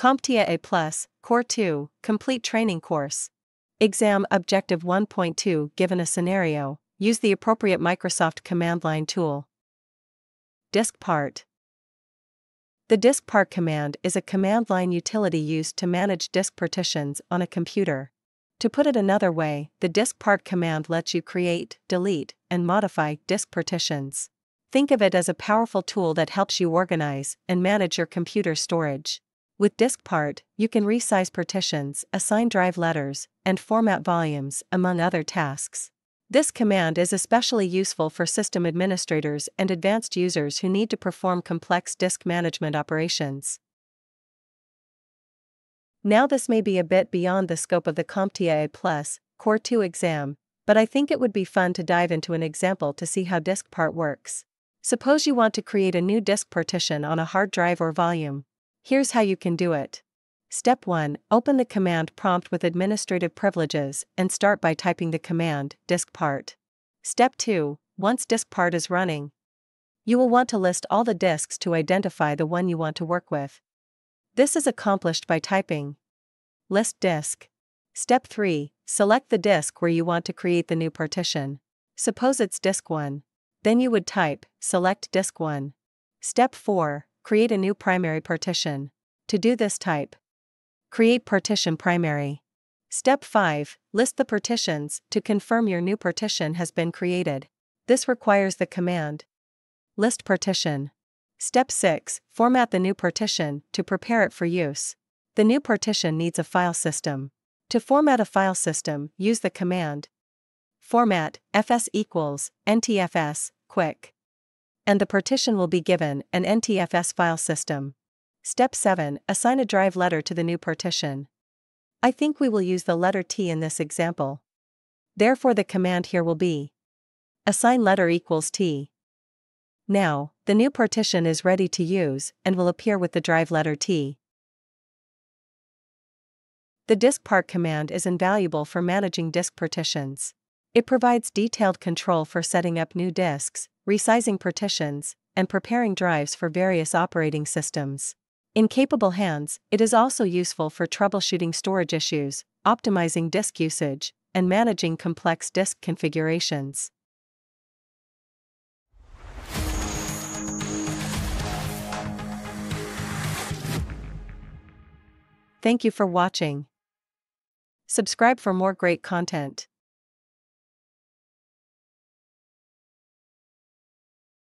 CompTIA A+, Core 2, Complete Training Course. Exam Objective 1.2 Given a scenario, use the appropriate Microsoft command line tool. Disk part. The disk part command is a command line utility used to manage disk partitions on a computer. To put it another way, the disk part command lets you create, delete, and modify disk partitions. Think of it as a powerful tool that helps you organize and manage your computer storage. With DiskPart, you can resize partitions, assign drive letters, and format volumes, among other tasks. This command is especially useful for system administrators and advanced users who need to perform complex disk management operations. Now this may be a bit beyond the scope of the CompTIA Plus Core 2 exam, but I think it would be fun to dive into an example to see how DiskPart works. Suppose you want to create a new disk partition on a hard drive or volume. Here's how you can do it. Step 1 Open the command prompt with administrative privileges and start by typing the command diskpart. Step 2 Once diskpart is running, you will want to list all the disks to identify the one you want to work with. This is accomplished by typing list disk. Step 3 Select the disk where you want to create the new partition. Suppose it's disk 1. Then you would type select disk 1. Step 4 create a new primary partition. To do this type, create partition primary. Step 5 List the partitions to confirm your new partition has been created. This requires the command list partition. Step 6 Format the new partition to prepare it for use. The new partition needs a file system. To format a file system, use the command format fs equals ntfs quick and the partition will be given an NTFS file system. Step 7 Assign a drive letter to the new partition. I think we will use the letter T in this example. Therefore, the command here will be assign letter equals T. Now, the new partition is ready to use and will appear with the drive letter T. The disk part command is invaluable for managing disk partitions. It provides detailed control for setting up new disks, resizing partitions, and preparing drives for various operating systems. In capable hands, it is also useful for troubleshooting storage issues, optimizing disk usage, and managing complex disk configurations. Thank you for watching. Subscribe for more great content.